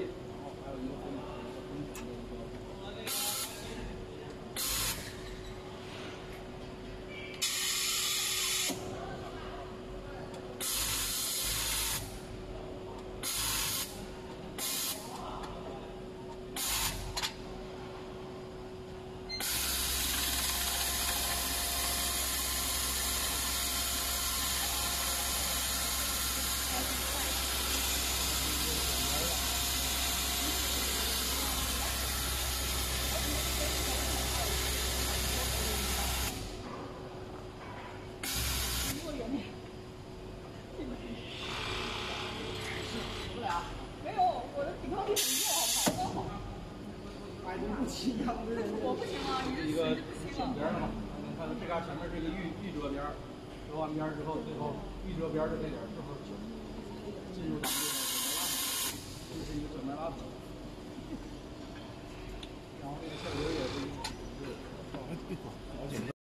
it. 没有，我的抵抗力很，好不好？我不行啊，你这行就不行了。顶边的嘛，你看这嘎前面这个玉玉折边，折完边之后，最后玉折边的这点正好进入咱们的准，这是一个准备蜡。